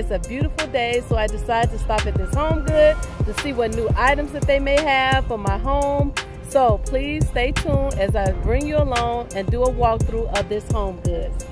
It's a beautiful day, so I decided to stop at this Home Good to see what new items that they may have for my home. So please stay tuned as I bring you along and do a walkthrough of this Home Goods.